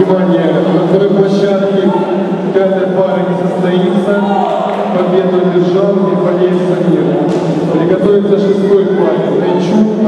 Внимание, на второй площадке пятой пары не состоится. Победу одержал Михаил Самир. Приготовиться шестой паре. Тайчук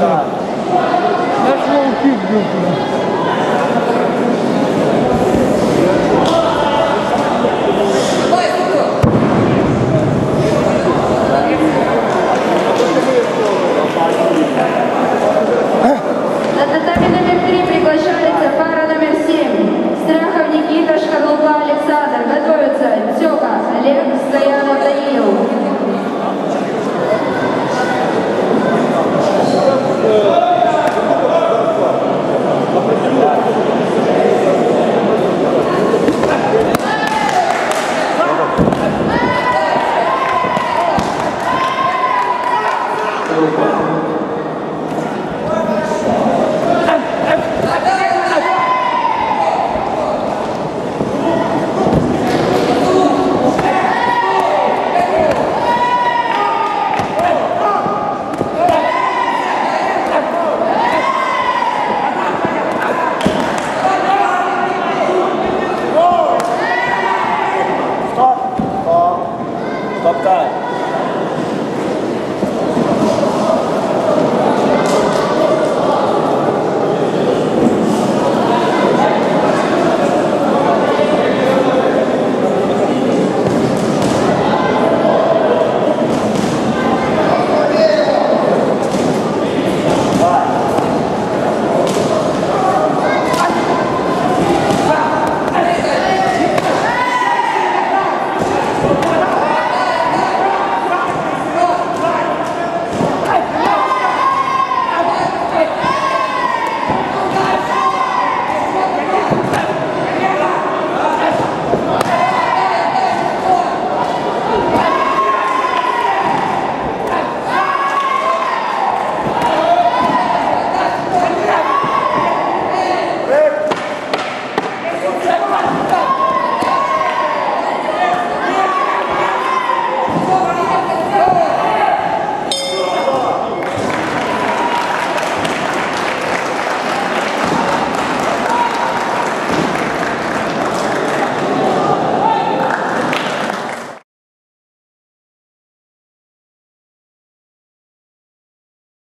да. Нашего убить глупо. Нататами номер три приглашается